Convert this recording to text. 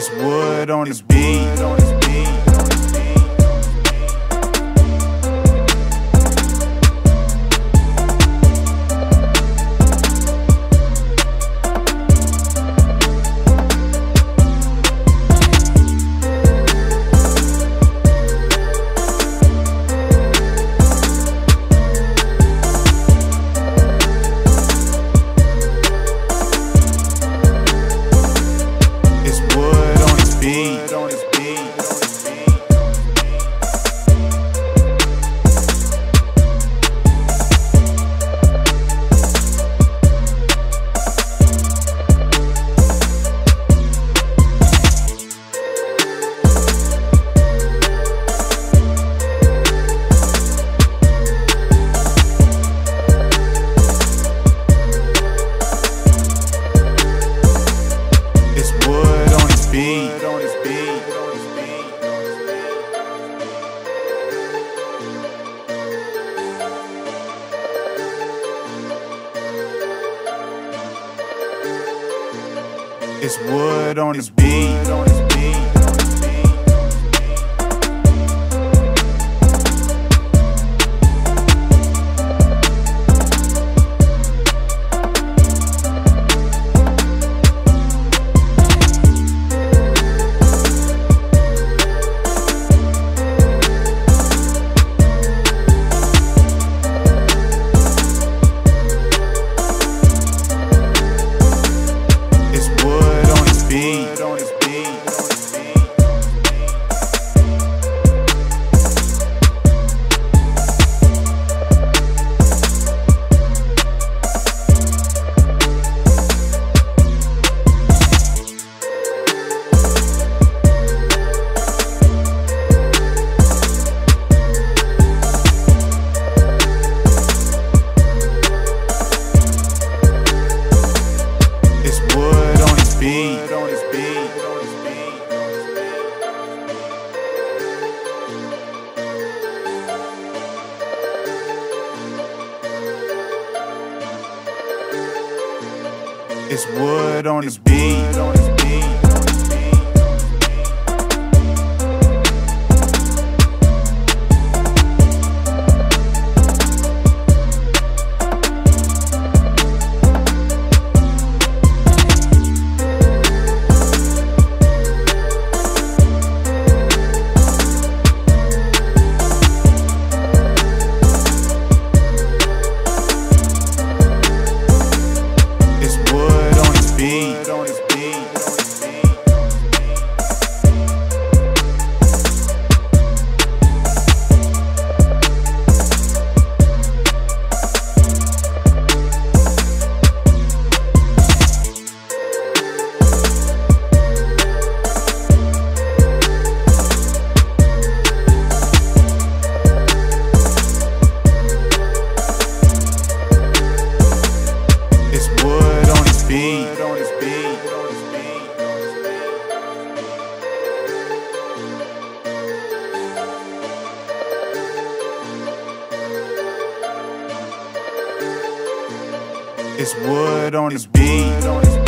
It's WoodOnTheBeat. Beat. Wood on his beat. It's wood on his beat. It's wood on his beat. Beat. Wood on his beat. It's wood on his beat.